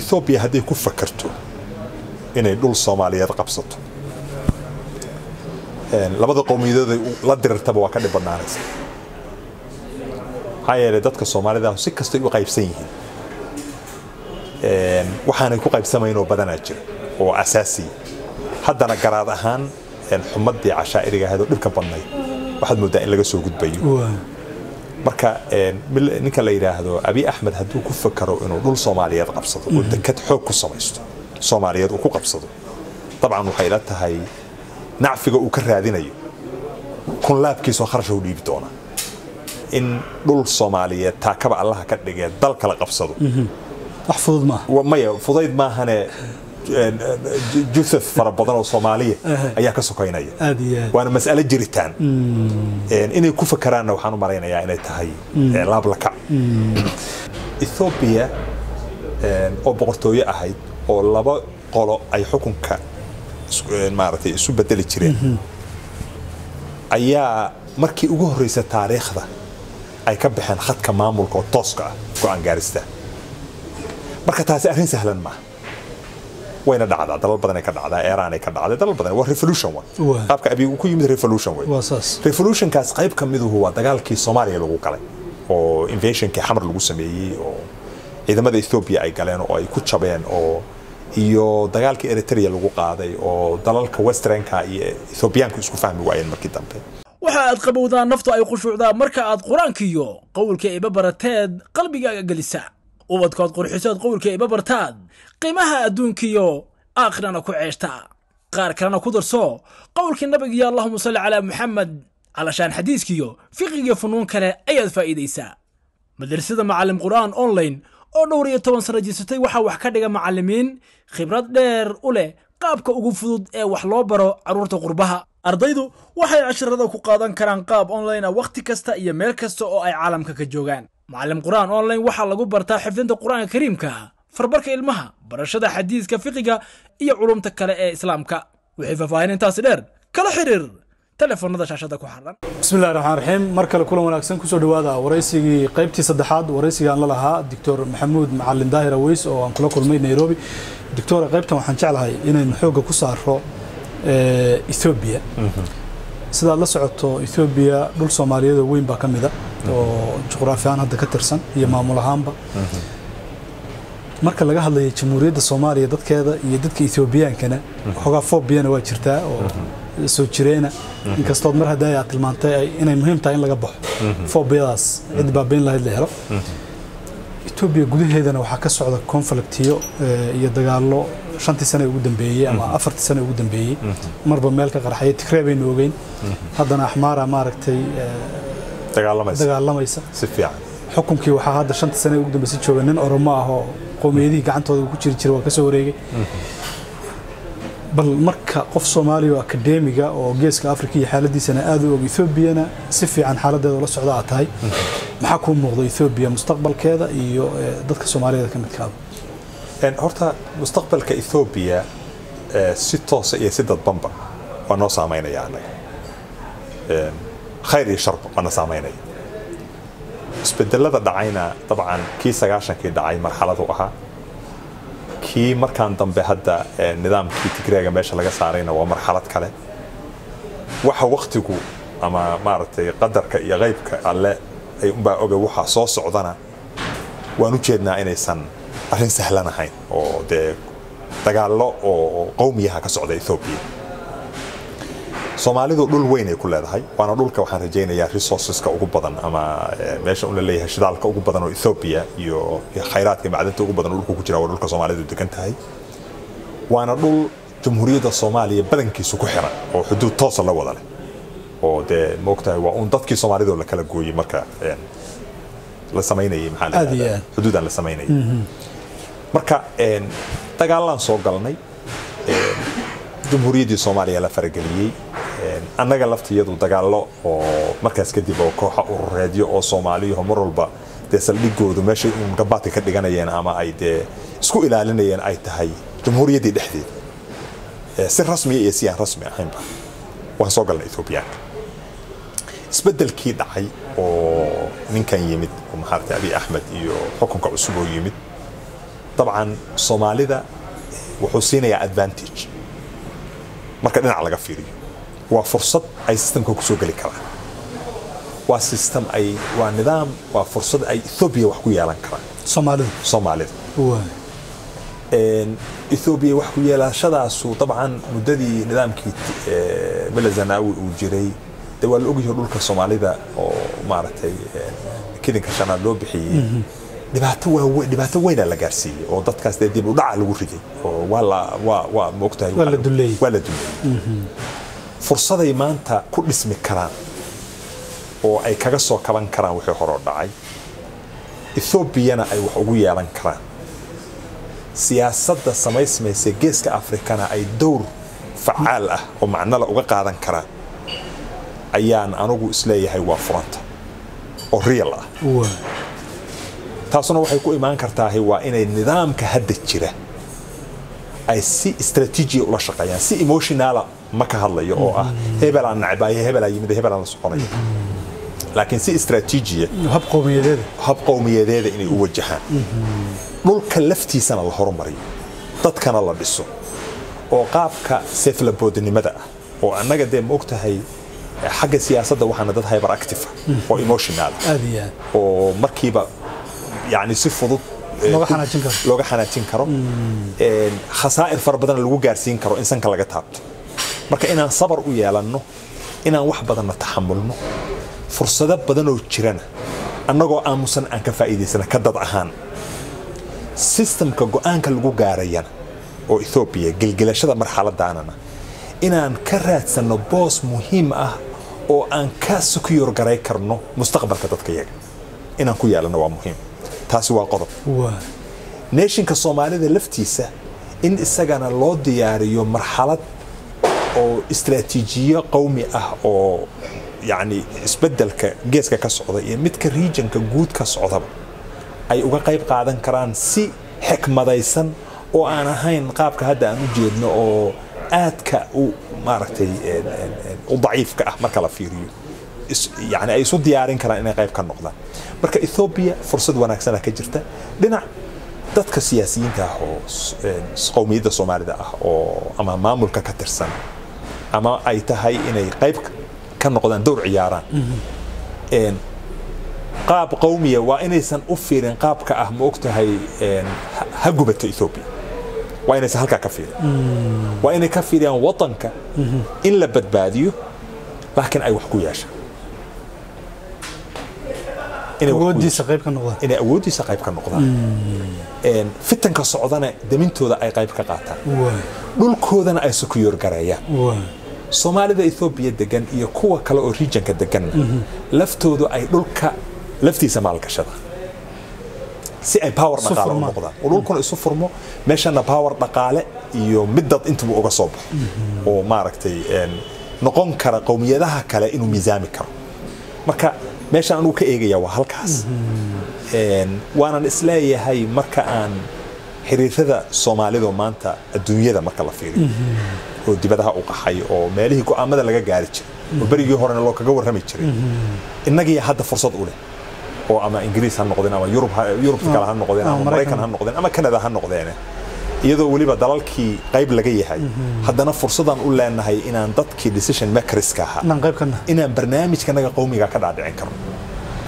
ethoobiya hadday ku fakarto inay dhul soomaaliyeed qabsato. Labada qowmiyadooda la dirirtaba waa ka dhib badnaanaysa maxaa yeelay dadka soomaalida si kastay u qaybsan yihiin. Waxaanay ku qaybsamayn badanaa jira oo asaasiya haddana garaad ahaan xumadii cashaa'iriga oo dhibka badnayd waxaad moodaa in laga soo gudbayo marka ninka la yidhaahdo abi axmed hadduu ku fakaro inuu dhul soomaaliyeed qabsado oo dekad xoog ku samaysto soomaaliyeed uu ku qabsado dabcan waxay ila tahay nacfiga uu ka raadinayo kunlaabkiisoo kharasha u dhiibi doona. In dhul soomaaliyeed taakaba allaha ka dhigee dal kala qabsado. Wax fudud maaha. Maya fudayd maahane juthaf fara badan oo soomaaliya ayaa ka sokaynaya. Waana mas'alo jiritaan. Inay ku fakaraanna waxaan u malaynayaa inay tahay laablakac ethoobiya oo boqortooyo ahayd oo laba qolo ay xukunka maaragtay isu bedeli jireen ayaa markii ugu horreysa taariikhda ay ka baxeen khadka maamulka oo tooska ah go'aan gaarista. Marka taasi arrin sahlan maaha wayna dhacdaa dalal badanay ka dhacdaa eeraanay ka dhacday dalal badan waa revolution wa. Qaabka abigu ku yimid revolution saas revolutionkaas qayb ka miduhu waa dagaalkii soomaaliya lagu galay oo invasionkii xamar lagu sameeyey oo ciidamada ethoobia ay galeen oo ay ku jabeen oo iyo dagaalkii eritrea lagu qaaday oo dalalka westernka iyo ethoobiyaanku isku fahmi waayeen markii dambe. Waxa aad qabowdaa naftu ay khushuucdaa marka aad qur'aankiyo qowlka iba barateed qalbigaaga gelisa ubadkood qurxisood qowlka iba bartaad qiimaha adduunkiyo aakhirana ku ceeshta. Qaar kalena ku darso qowlkii nabigiyo allahuma salli calaa muxamed calashaan xadiiskiyo fiqigiyo funnuun kale ayaad faa'iidaysaa. Madrasada macallim qur'aan online oo dhowr iyo toban sano jirsatay waxaa wax ka dhiga macallimiin khibrad dheer u leh qaabka ugu fudud ee wax loo baro carruurta qurbaha. Ardaydu waxay casharada ku qaadan karaan qaab online ah wakhti kasta iyo meel kasta oo ay caalamka ka joogaan macallim qur'aan online waxaa lagu bartaa xifdinta qur'aanka kariimka farbarka ilmaha barashada xadiiska fiqiga iyo culumta kale ee islaamka. Wixii faahfaahin intaasi dheer kala xiriir telefoonada shaashada ku xaran. Bismi illahi raxmaan raxiim mar kale kulan wanaagsan ku soo dhawaada waraysigii qaybtii saddexaad waraysiga aan la lahaa doctor maxamuud macalin daahir aweys oo aan kula kulmay nairobi. Doctor qaybtan waxaan jeclahay inaynu xoogga ku saaro ethoobiya sidaad la socoto ethoobiya dhul soomaaliyeed oo weyn baa ka mida oo juqraafi ahaan hadda ka tirsan iyo maamul ahaanba. Marka laga hadlayo jamhuuriyadda soomaaliya dadkeeda iyo dadka ethoobiyankana waxoogaa foobiyana waa jirtaa oo soo jireena inkastood mar hadda aad tilmaantay inay muhiim tahay in laga baxo foobiyadaas cid baabayn lahayd la helo. Etoobiya gudaheedana waxaa ka socda conflictiyo iyo dagaallo shantii sane ugu dambeeyey ama afartii sane ugu dambeeyey. Marba meel ka qarxaya tigree baynu ogeyn. Haddana axmaara maaragtay dagaalamaysa. dagaalamaysa. Si fiican. Xukunkii waxaa hadda shantii sane ugu dambeysay jooga nin oromo ah oo qowmiyadihii gacantooda ku jiri jira waa ka soo wareegay. Bal marka qof soomaaliya oo akadeemiga oo geeska afrika iyo xaaladiisana aad u og ethoobiana si fiican xaaladeeda ula socda aad tahay maxaa kuu muuqda ethoobiya mustaqbalkeeda iyo dadka soomaaliyeed ka midkaaba horta mustaqbalka ethoobiya si toosa iyo si dadbanba waa noo saamaynaya annaga khayr iyo sharba waana saamaynaya. Isbedelada dhacayna dabcan kii sagaashankii dhacay marxaladu ahaa. Kii markaan dambe hadda nidaamkii tigreega meesha laga saarayna waa marxalad kale. Waxa waktigu ama maaragtay qadarka iyo qaybka alle ay unbaa oga waxaa soo socdana waan u jeednaa inaysan arrin sahlan ahayn oo dee dagaallo oo qowmiyaha ka socda ethoobiya soomaalidu dhul weyn ay ku leedahay waana dhulka waxaan rajaynayaa resourceska ugu badan ama meesha un la leeyahay shidaalka ugu badan oo ethoobiya iyo khayraadka macdanta ugu badan oo dhulka ku jira waa dhulka soomaalidu degan tahay. Waana dhul jamhuuriyadda soomaaliya badankiisu ku xiran oo xuduud toosa la wada leh. Oo dee moogtahay waa un dadkii soomaalidoo la kala gooyey marka la samaynayay maxaa la xuduudaan la samaynayay marka dagaalaan soo galnay jamhuuriyaddii soomaaliya la farageliyey. Annaga laftiyadu dagaallo oo markaas kadib oo kooxa urureedyo oo soomaaliyaho mar walba dee saldhigoodu meeshay gabaadka ka dhiganayeen ama ay dee isku ilaalinayeen ay tahay jamhuuriyaddii dhexdeeda. Si rasmiya iyo si aan rasmi ahaynba waan soo galnay ethoobiyaanka isbeddelkii dhacay oo ninkan yimid oo maxaarta abi axmed iyo xukunka cusub oo yimid dabcan soomaalida wuxuu siinayaa advantage. marka dhinac laga fiiriyo waa fursad ay systemka ku soo geli karaan waa system ay waa nidaam waa fursad ay ethoobia wax ku yeelan karaan soomaalida soomaalida ethoobiya wax ku yeelashadaasu dabcan muddadii nidaamkii zanaawi uu jiray dee waa la ogyahay dhulka soomaalida oo maaragtay kidinka shanaad loo bixiyey dhibaato waa dhibaato weyna la gaarsiiyey oo dadkaas dee dib u dhaca lagu riday oo waa la waa waa moogtahay. Waa la duleeyey. waa la duleeyey. Fursaday maanta ku dhismi karaan oo ay kaga soo kaban karaan wixii horoo dhacay. Ethoobiyana ay wax ugu yeelan karaan. Siyaasadda samaysmaysa geeska afrikana ay dowr facaal ah oo macnole uga qaadan karaan. Ayaan anugu is leeyahay waa furanta. Oo real ah taasuna waxay ku imaan kartaahay waa inay nidaamka hadda jira ay si istraatiijiya ula shaqeeyaan si emotionala ma ka hadlayo oo ah hebelaan nacbaayo hebelaa yimid hebelaan la soconayo laakiin si istraatiijiya hab qowmiyadeeda hab qowmiyadeeda inay u wajahaan. Dhulka laftiisana la horumariyo dadkana la dhiso oo qaabka seeflaboodnimada ah oo annaga dee ma ogtahay xagga siyaasadda waxaana dad hyper active ah oo emotional ah. Oo markiiba yani si fudud eh, Looga xanaajin karo. karo. Een, khasaa'ir fara badan lagu gaarsiin karo in sanka laga taabto. Marka inaan sabar u yeelanno inaan wax badanna taxamulno fursado badanoo jirana annagoo aamusan aan ka faa'iidaysana ka dad ahaan. Sistamka go'aanka lagu gaarayana oo ethoobiya gelgelashada marxaladaanana inaan ka raadsanno boos muhiim ah oo aan ka garay karno mustaqbalka dadka yaga inaan ku yeelanno waa muhiim taasi waa qodob neeshinka soomaalida laftiisa in isagana loo diyaariyo marxalad oo istraatiijiyo qowmi ah oo yacni isbeddelka geeska ka socda iyo midka regionka guud ka socdaba ay uga qayb qaadan karaan si xikmadaysan oo aan ahayn qaabka hadda aan u jeedno oo aadka u maaragtay u daciifka ah marka la fiiriyo yani ay isu diyaarin karaan inay qayb ka noqdaan. Marka ethoobia fursad wanaagsana ka jirta dhinac dadka siyaasiyiinta ah oo s- qowmiyadda soomaalida ah oo ama maamulka ka tirsan ama ay tahay inay qayb ka noqdaan dowr ciyaaraan. Een, qaab qowmiya waa inaysan u fiirin qaabka ah ma ogtahay ha- gubato ethoobia waa inaysan halkaa ka fiirin. Waa inay ka fiiriyaan wadanka in la badbaadiyo laakiin ay wax ku yeeshaan Inay awoodiisa qayb ka noqdaan. Een, fitanka socdana damintooda ay qayb ka qaataan. Dhulkoodana ay sukuyoor gareeyaan. Waay soomaalida ethoobiya degan iyo kuwa kale oo regionka deganna laftoodu ay dhulka laftiisa maalgashada si ay power dhaqaale u noqdaan. Oo dhulkuna isu furmo meeshana power dhaqaale iyo mid dad intuba uga soo baxo. Oo maaragtay noqon kara qowmiyadaha kale inuu miisaami karo. Marka meeshaan anugu ka eegaya waa halkaas. Waanan is leeyahay marka aan xiriirada soomaalidu maanta adduunyada marka la fiiriyo. Oo dibadaha u qaxay oo meelihii go'aamada laga gaari jiray. Oo berigii horena loo kaga warrami jiray. Innagii hadda fursad u leh. Oo ama ingiriis ha noqdeen ama yurub yurub kale ha noqdeen ama Maraykan. ha noqdeen ama kanada ha noqdeen iyadoo weliba dalalkii qayb laga yahay. Haddana fursadaan u leenahay inaan dadkii decision makerska ahaa. Inaan barnaamijkanaga qowmiga ka dhaadhicin karno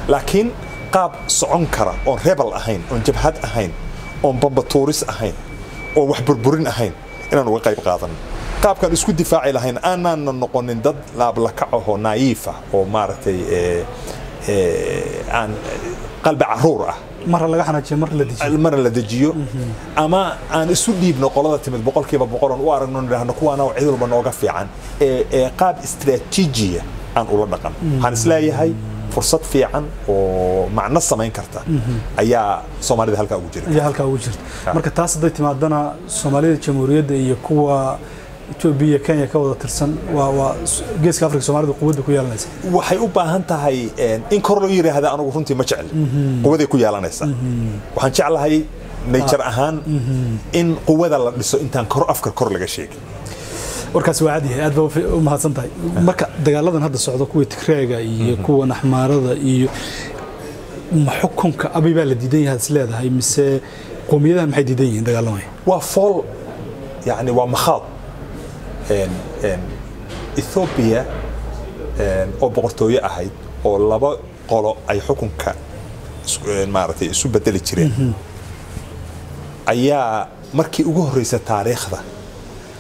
laakiin qaab socon kara oon rebel ahayn oon jabhad ahayn oon bambatuuris ahayn oon wax burburin ahayn inaan uga qayb qaadano qaabkaan isku difaaci lahayn aanaana noqonin dad laablakacaho naayiif ah oo maaragtay eh, eh, aan qalbi carruur ah marna la dejiyo. Ama aan isu dhiibno qolada timid boqolkiiba boqolan u aragno nidhaahno kuwaana cid walba nooga fiican ee qaab istraatiijiya aan ula dhaqan. Waxaan is leeyahay fursad fiican oo macno samayn karta. Ayaa soomaalida halkaa ugu jirta. Marka taas hadday timaadana soomaalida jamhuuriyadda iyo kuwa etoobiya kenya ka wada tirsan waa waa geeska afrika soomaalida quwadda ku yeelanaysa waxay u baahan tahay een, in kor loo yiraahda anigu runtii ma jecel. Quwaday ku yeelanaysaa waxaan jeclahay nature ahaan in quwada la dhiso intaan kor afka kor laga sheegin warkaasi waa cad yahay aad baa u mahadsan tahay. Marka dagaaladan hadda socda kuwa tigreega iyo kuwa naxmaarada iyo ma xukunka abi baa la diidan yahay is leedahay mise qowmiyadahan maxay diidan yihiin dagaalamaya waa fool yani waa makhaad Een, oo boqortooyo ahayd oo laba qolo ay xukunka maaragtay isu bedeli jireen. Ayaa markii ugu horreysay taariikhda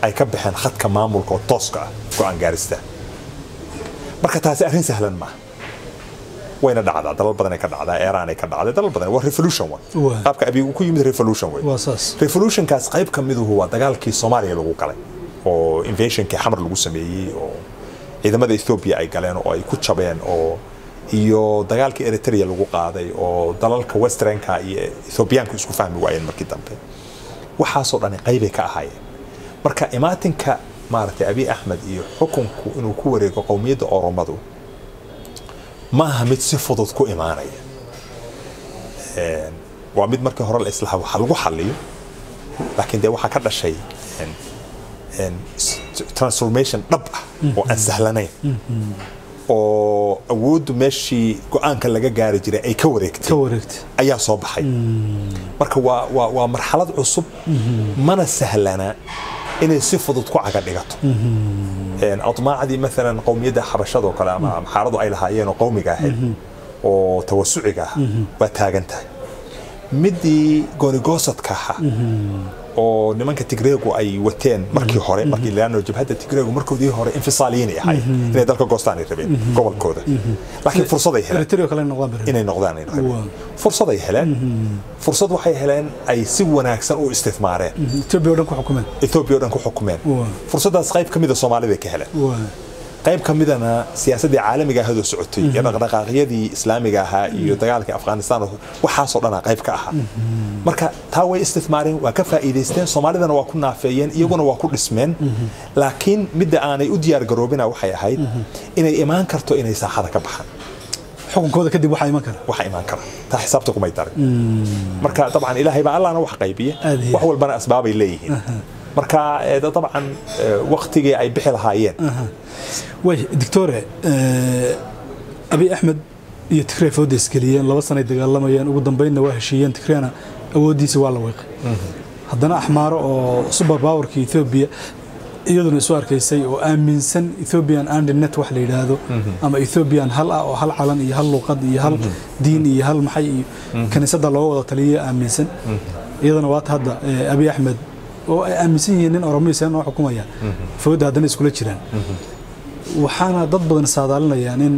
ay ka baxeen khadka maamulka oo tooska ah go'aan gaarista marka taasi arrin sahlan maaha wayna dhacdaa dalal badanay ka dhacdaa eeraanay ka dhacday dalal badan waa revolution wa Waa. qaabka abiy uu ku yimid revolution saas. Revolutionkaas qayb ka miduhu waa dagaalkii soomaaliya lagu galay oo invasionkii xamar lagu sameeyey oo ciidamada ethoobia ay galeen oo ay ku jabeen oo iyo dagaalkii eritrea lagu qaaday oo dalalka westernka iyo ethoobiyaanku isku fahmi waayeen markii dambe. Waxaasoo dhani qaybay ka ahaayeen. Marka imaatinka maaragtay abiy axmed iyo xukunku inuu ku wareego qowmiyadda oromadu ma aha mid si fudud ku imaanaya. Waa mid markii hore lagu xaliyo laakiin dee waxaa ka dhashay transformation dhab ah oo aan sahlanayn. Oo awooddu meeshii go'aanka laga gaari jiray ay ka wareegtay. Ayaa soo baxay. Marka waa, marxalad cusub. Mana sahlana inay si fudud ku caga dhigato. Admaacdii maalan qowmiyadda xabashadoo kale ama amxaaradu ay lahaayeen oo qowmiga ahayd oo tawasuciga ah waa taagan tahay. Midii goonigosadka ahaa oo nimanka tigreegu ay wateen markii hore markii laano jabhadda tigreegu markoodii hore infisaaliyiin ay ahayd. Inay dalka goostaan ay rabeen gobolkooda. Laakiin fursaday heleen. eritrea kale noqdaan fursaday heleen. Fursad waxay heleen ay si wanaagsan u istismaareen etoobiya oo dhan ku xukumeen. Fursaddaas qayb ka mida soomaalida ka heleen qayb ka midana siyaasaddii caalamiga ahayd oo socotay iyo dhaqdhaqaaqyadii islaamiga ahaa iyo dagaalkii afghanistan waxaasoo dhanaa qayb ka ahaa. Marka taa way istismaareen waa ka faa'iidaysteen soomaalidana waa ku naafeeyeen iyaguna waa ku dhismeen. Laakiin midda aanay u diyaar garoobina waxay ahayd inay imaan karto inay saaxada ka baxaan. Xukunkooda kadib waxaa iman kara waxa imaan kara taa xisaabta kumay darin. Marka dabcan ilaahay baa allahna wax qaybiya wax walbana asbaabay leeyihiin marka eh, dabcan eh, waqtigii ay bixi lahaayeen. Way doctore eh, abiy axmed iyo tigrey fooda isgeliyeen laba sanay dagaalamayeen. Ugu dambeynna waa heshiiyeen tigreyna awooddiisa waa la weeqay haddana axmaaro oo super powerkii ethoobia iyaduna isu arkaysay oo aaminsan ethiopian andinet wax la yidhaahdo. Ama ethiopian hal ah oo hal calan iyo hal luqad iyo hal diin iyo hal maxay iyo kaniisadda looga wada taliya aaminsan. Iyadana waata hadda abiy axmed oo ay aaminsan yihiin nin oromiisa noo xukumaya. Fooda haddana iskula jiraan. Waxaana dad badan saadaalinayaan in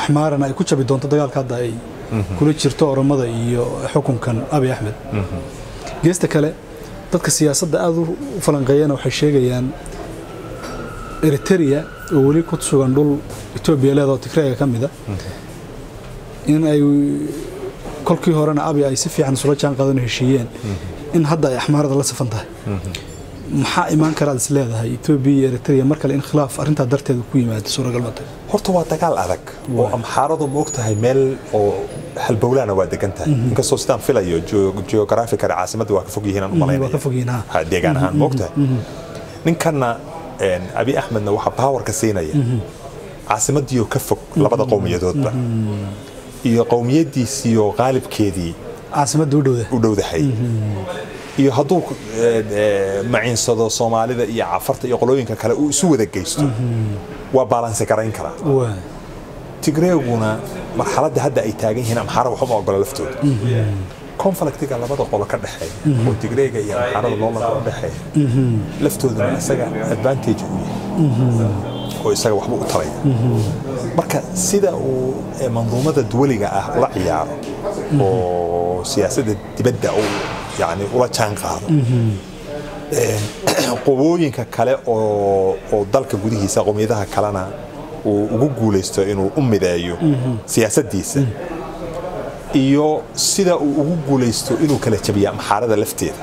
axmaarana ay ku jabi doonto dagaalka hadda ay kula jirto oromada iyo xukunkan abiy axmed. Geesta kale dadka siyaasadda aada u falanqeeyana waxay sheegayaan eritrea oo weli ku sugan dhul etoobiya leedao tigreega ka mida in ay kolkii horena abi ay si fiican isula jaan qaadano heshiiyeen in hadda ay axmaarada la safan tahay. Maxaa imaan karaad is leedahay? Etoobiya iyo eritrea mar kale in khilaaf arrintaa darteeda ku yimaado suuragal ma tahay. Horta waa dagaal adag oo amxaaradu ma og tahay meel oo halbowlaana waa degan tahay. Inkastoo sidaan filayo geographically caasimadda waa ka fog yihiin aan u waa ka fogyihiin ha malaynaya deegaan ahaan ma og tahay. ninkanna abi axmedna waxaa baawarka siinaya. Caasimaddiioo ka fog labada qowmiyadoodba. Iyo qowmiyaddiisiiyo qaalibkeedii caasimadda u dhowda. U dhowdahay. Iyo hadduu maciinsado soomaalida iyo cafarta iyo qolooyinka kale uu isu wada geysto waa baalansi garayn karaa. Tigreeguna marxaladda hadda ay taagan yihiin amxaara waxuma ogola laftooda. Konfliktiga labada qolo ka dhexeeya oo tigreega iyo amxaarada loolanka u dhexeeya laftooduna isaga advantage u yahay. Oo isaga waxba u taraya marka sida uu manduumada duwaliga ah ula ciyaaro oo siyaasadda dibadda uu yani ula jaan qaado qobooyinka kale oo oo dalka gudihiisa qowmiyadaha kalena uu ugu guulaysto inuu u mideeyo siyaasaddiisa iyo sida uu ugu guulaysto inuu kala jabiya amxaarada lafteeda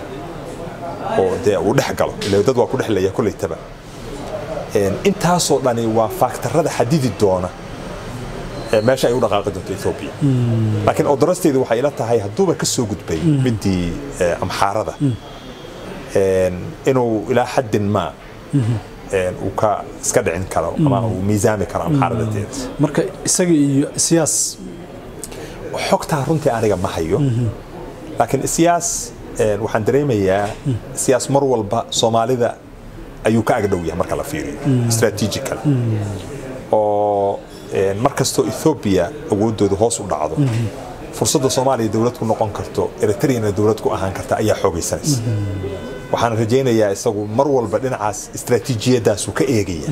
oo dee uu dhex galo ila dad waa ku dhexlaya kollaytaba intaasoo dhani waa faaktarada xadidi doona meesha ay u dhaqaaqi doonto ethoobia laakiin odarasteedu waxay ila tahay hadduuba ka soo gudbay midii amxaarada inuu ilaa xaddin maa uu ka iska dhicin karo ama uu miisaami karo amxaaradateeda marka isaga iyo siyaas xogtaa runtii aniga ma hayo. Laakiin siyaas waxaan dareemayaa siyaas mar walba soomaalida ayuu ka agdhow yahay marka la fiiriyo strategical oo een, mar kastoo ethoobia awoodooda hoos u dhacdo fursadda soomaaliya dowlad ku noqon karto eritreyana dowlad ku ahaan karta ayaa xoogaysanaysa. Waxaan rajaynayaa isagu mar walba dhinacaas istaraatiijiyadaasuu ka eegaya.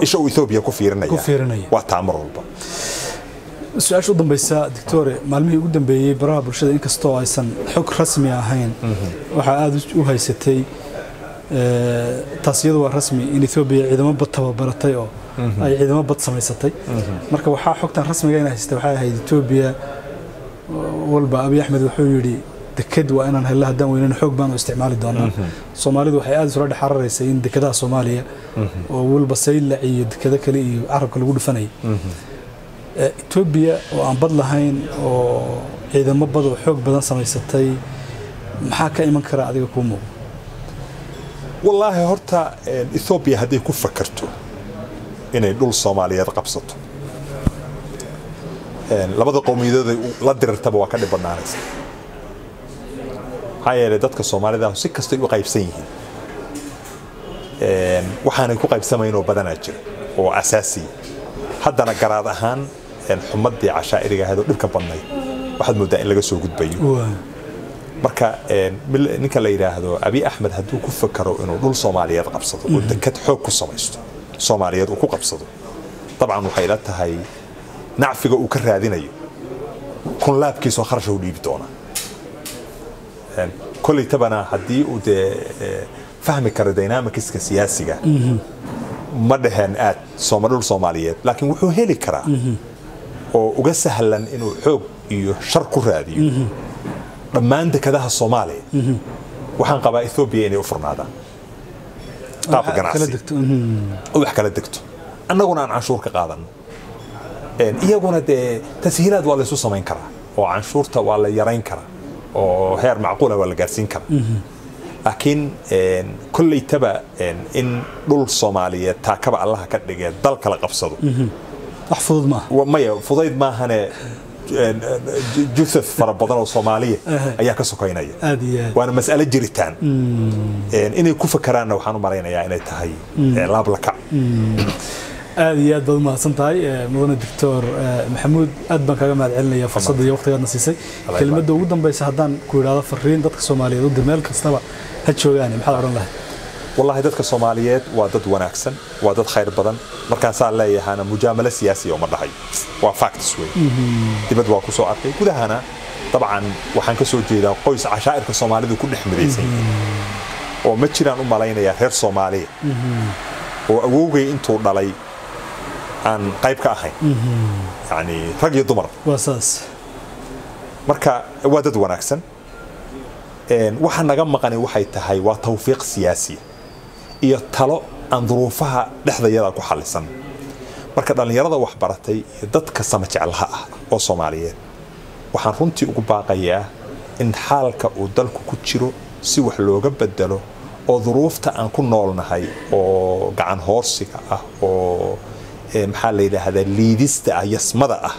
Isha uu ethoobia ku fiirinaya waa taa mar walba. Su'aasha u dambaysa doctore maalmihii ugu dambeeyey baraha bulshada inkastoo aysan xog rasmi ahayn waxaa aada u haysatay taas iyadu waa rasmi. In ethoobia ciidamo bad tababaratay oo ay ciidamo bad samaysatay. Marka waxaa xogtan rasmiga in haysatay waxay ahayd ethoobia walba abiy axmed wuxuu yidhi deked waa inaan hello haddaan weynan xoog baan u isticmaali doonaa. Soomaalidu waxay aada isula dhex cararaysay in dekedaha soomaaliya oo walba saylac iyo dekedo kale iyo carabka lagu dhufanayay Eh, etoobiya oo aan bad lahayn oo ciidamo bad oo xoog badan samaysatay maxaa ka iman kara adiga kuu muuqda wallaahi horta een, ethoobia hadday ku fakarto inay dhul soomaaliyeed qabsato een, labada qowmiyadood ay u- la dirirtaba waa ka dhib badnaanaysa maxaa yeelay dadka soomaalida si kastay u qaybsan yihiin. Een, waxaanay ku qaybsamayn oo badanaa jira oo asaasiya haddana garaad ahaan xumadii cashaa'iriga oo dhibka badnayd waxaad moodaa in laga soo gudbayo marka mil- ninka la yidhaahdo abi axmed hadduu ku fakaro inuu dhul soomaaliyeed qabsado oo deked xoog ku samaysto soomaaliyeed uu ku qabsado dabcan waxay ila tahay nacfiga uu ka raadinayo. Kun laabkiisoo kharasha u dhiibi doonaa. Kollaytabana haddii uu dee eh, fahmi karo dynamicska siyaasiga ma dhaheen aad dhul soomaaliyeed laakiin wuxuu heli karaa oo uga sahlan inuu xoog iyo shar ku raadiyo dhammaan dekadaha soomaaliya waxaan qabaa ethoobiya inay u furnaadaan qaabka ganacsi. mhm. oo wax kala degto. Annaguna aan canshuur ka qaadano iyaguna dee tashiilaad waa laysu samayn karaa oo canshuurta waa la yarayn karaa oo heer macquula waa la gaarsiin karaa. Laakiin een, kollaytaba in dhul soomaaliyeed taakaba allaha ka dhigee dal kala qabsado. Wax fudud maaha. Maya fudayd maahane een, een, juthad fara badan oo soomaaliya ayaa ka sokaynaya. Aad waana mas'alo jiritaan. Een, inay ku fakaraanna waxaan u malaynayaa inay tahay ee, laab la kac aada iyo aad baad umahadsan tahay mudane doctor maxamuud aad baan kaaga mahad celinaya fursadda iyo waqtigaadna siisay. Allah kelimadda ugu dambeysa haddaan ku idhaahdo fariin dadka soomaaliyeed u dir meel kastaba ha joogaane maxaad odhan lahayd wallahi dadka soomaaliyeed waa dad wanaagsan waa dad khayr badan. Markaasaan leeyahana mujaamalo siyaasiya uma dhahay. Waa facts wey mm-hmm. dibad waa ku arkay. Gudahana dabcan waxaan ka jeedaa qoys cashaa'irka soomaalidu ku dhex midaysan mm-hmm. oo ma jiraan u malaynayaa reer soomaaliya mm-hmm. oo awowgay intuu dhalay aan qayb ka ahayn yani rag iyo dumar. Marka waa dad wanaagsan. Waxa naga maqani waxay tahay waa tawfiiq siyaasiya iyo talo aan duruufaha dhexdayada ku xallisan. Marka dhallinyarada waxbaratay iyo dadka sama ah oo soomaaliyeed waxaan runtii ugu baaqayaa in xaalka uu dalku ku jiro si wax looga bedelo oo duruufta aan ku noolnahay oo gacan hoorsiga ah oo eh, maxaa la yidhaahdaa liidista ah yasmada ah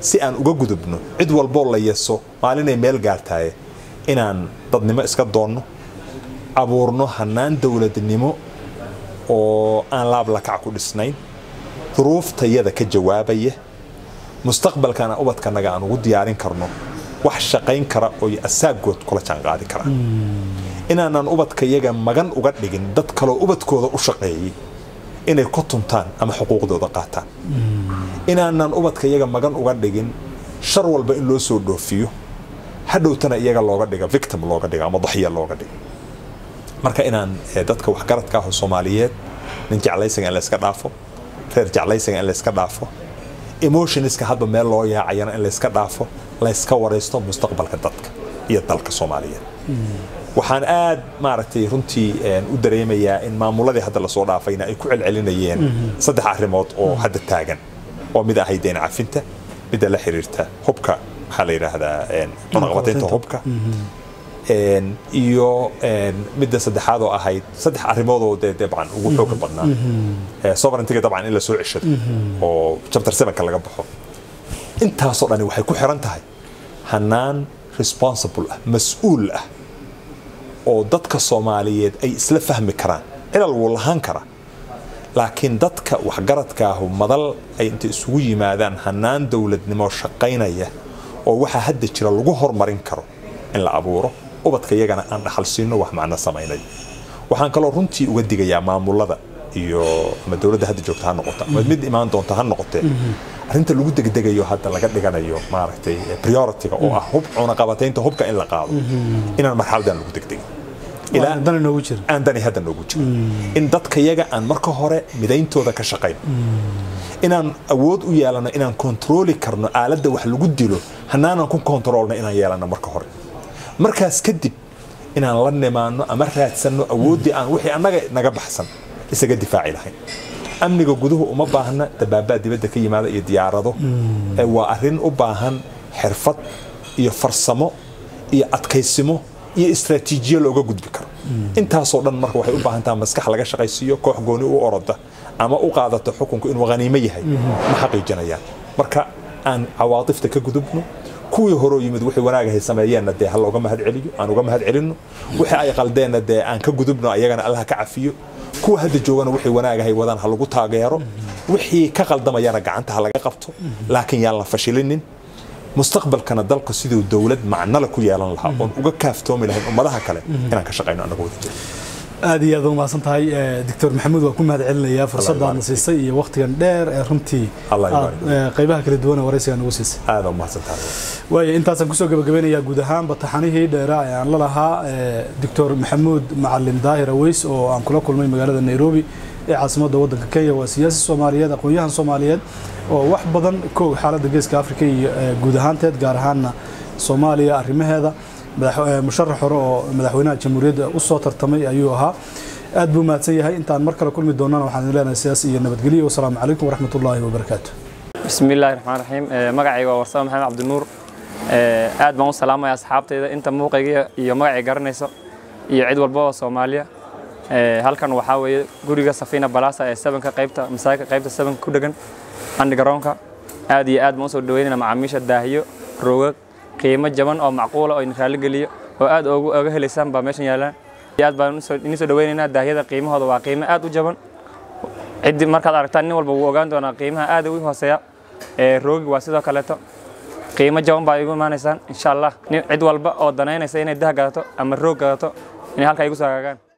si aan uga gudubno. Cid walboo la yaso maalinay meel gaartaaye inaan dadnimo iska doonno abuurno hannaan dowladnimo oo aan laablakac ku dhisnayn. Duruuftayada ka jawaabaya. Mustaqbalkana ubadkanaga aan ugu diyaarin karno. Wax shaqayn kara oo asaagood kula jaanqaadi kara inaanan ubadkayaga magan uga dhigin dad kaloo ubadkooda u shaqeeyey inay ku tuntaan ama xuquuqdooda qaataan. Inaanan ubadkayaga magan uga dhigin shar walba in loo soo dhoofiyo. Hadhowtana iyaga looga dhiga victim looga dhiga ama daxya looga dhiga marka inaan eh, dadka waxgaradka ah oo soomaaliyeed nin jeclaysiga in la iska dhaafo reer jeclaysiga in la iska dhaafo emotionska hadba meel loo yaacayana in la iska dhaafo la iska waraysto mustaqbalka dadka iyo dalka soomaaliyeed. Waxaan aad maaragtay runtii u dareemayaa in maamuladii hadda la soo dhaafayna ay ku celcelinayeen saddex arrimood oo hadda taagan. Oo mid ahayd deen cafinta midda la xiriirta hubka maxaa la yidhaahdaa een, cunaqabataynta. hubka. Een, iyo midda saddexaad oo ahayd saddex arrimoodoo dee dabcan ugu xooga badnaa. Eh, sovereigntiga dabcan in la soo ceshado oo chapter 7ka laga baxo. Intaasoo dhani waxay ku xiran tahay hanaan responsible ah mas'uul ah oo dadka soomaaliyeed ay isla fahmi karaan cilal wuu lahaan kara laakiin dadka waxgaradkaahu madal ay inta isugu yimaadaan hanaan dowladnimo shaqaynaya oo waxaa hadda jira lagu hormarin karo in la abuuro ubadka iyagana aan dhaxal siino wax macno samaynay. Waxaan kaloo runtii uga digayaa maamulada iyo ama dowladda hadda joogta ha noqota mid imaan doonta ha noqotee arrinta lagu degdegayo hadda laga dhiganayo maaragtay priority-ga oo ah hub cunaqabataynta hubka in la qaado. Inaan marxaladan lagu degdegin. Aan dani hadda noogu jiro in dadka yaga aan marka hore midayntooda ka shaqayn. Inaan awood u yeelano inaan kontrooli karno aaladda wax lagu dilo hanaanan ku kontroolno inaan yeelano marka hore markaas kadib inaan la nimaano ama raadsanno awooddii aan wixii annaga naga baxsan isaga difaaci lahayn. Amniga guduhu uma baahna dabaabaa dibadda ka yimaada iyo diyaarado. Ee waa arrin u baahan xirfad iyo farsamo iyo adkaysimo iyo istraatiijiyo looga gudbi karo. Intaasoo dhan marka waxay u baahan tahay maskax laga shaqaysiiyo koox gooni u oroda ama u qaadato xukunku inuu haniimo yahay. Ma xaqiijinayaan. Marka aan cawaatifta ka gudubno kuwii horoo yimid wixii wanaagahay sameeyeenna dee ha looga mahad celiyo aan uga mahad celinno wixii ay qaldeenna dee aan ka gudubno ayagana allah ka cafiyo. Kuwa hadda joogana wixii wanaagahay wadaan ha lagu taageero. Wixii ka qaldamayana gacanta ha laga qabto. Laakiin yaan la fashilinin. Mustaqbalkana dalka siduu dowlad macnala ku yeelan lahaa oon uga kaaftoomi lahayn ummadaha kale inaan ka shaqayno annaga wada aad iyo aad u mahadsan tahay doctor maxamuud waa ku mahad celinayaa siisay iyo waqtigan dheer ee runtii eh, qaybaha kala duwan ee waraysiga nagu siisay. Waayo intaasaan ku soo gabagabeynayaa guud ahaanba taxanihii dheeraa ee aan la lahaa doctor maxamuud macalin daahir aweys oo aan kula kulmay magaalada nairobi ee caasimadda waddanka kenya waa siyaasi soomaaliyeed aqoon-yahan soomaaliyeed oo wax badan ka og xaaladda geeska afrika iyo eh, guud ahaanteed gaar ahaanna soomaaliya arrimaheeda. eh, Eh, musharax hore oo madaxweynaha jamhuuriyadda u soo tartamay ayuu ahaa. Aad buu mahadsan yahay. Intaan mar kale kulmi doonana waxaan leenahay sidaas iyo nabadgelyo. Wasalaamu calaykum waraxmat ullaahi wabarakaatu bismi illaahi raxmaan raxiim eh, magacayga waa warsame maxamed cabdinuur. Eh, aad baan u salaamaya asxaabtayda. Inta muuqayga iyo magacay garanayso iyo cid walba oo soomaaliya. Halkan waxaa weeye guriga safina balasa ee sabanka qaybta masaajidka qaybta sabanka ku dhegan andhi garoonka aad iyo aad baan u soo dhaweynayna macaamiisha daahiyo roogag raalli geliyo oo aad ogu- oga helaysaan baa meeshan yaalaan iyo aad baan usoo- idin soo dhaweynaynaa daahiyada qiimahooda waa qiimo aad u jaban ciddi markaad aragtaan nin walba wuu ogaan doonaa qiimaha aad u hooseeya ee roogi waa sidoo kaleeto qiimo jaban baa igu imaanaysaan insha allah nin cid walba oo danaynaysa inay dah gadato ama roog gadato inay halkaa igu soo hagaagaan